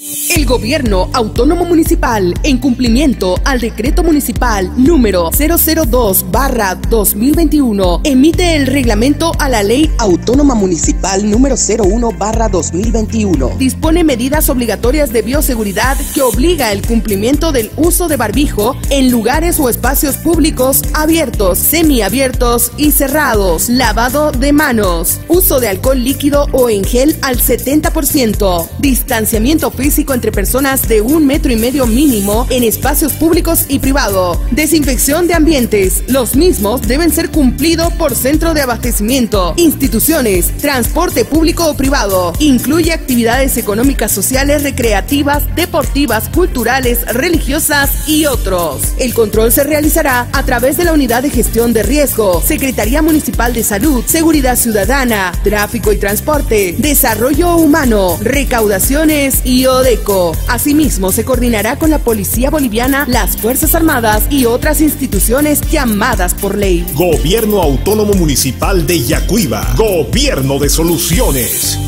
El Gobierno Autónomo Municipal, en cumplimiento al Decreto Municipal número 002-2021, emite el reglamento a la Ley Autónoma Municipal número 01-2021. Dispone medidas obligatorias de bioseguridad que obliga el cumplimiento del uso de barbijo en lugares o espacios públicos abiertos, semiabiertos y cerrados, lavado de manos, uso de alcohol líquido o en gel al 70%, distanciamiento físico físico entre personas de un metro y medio mínimo en espacios públicos y privado. Desinfección de ambientes. Los mismos deben ser cumplidos por centro de abastecimiento, instituciones, transporte público o privado. Incluye actividades económicas, sociales, recreativas, deportivas, culturales, religiosas y otros. El control se realizará a través de la Unidad de Gestión de Riesgo, Secretaría Municipal de Salud, Seguridad Ciudadana, Tráfico y Transporte, Desarrollo Humano, Recaudaciones y otros Odeco. Asimismo, se coordinará con la Policía Boliviana, las Fuerzas Armadas y otras instituciones llamadas por ley. Gobierno Autónomo Municipal de Yacuiba. Gobierno de Soluciones.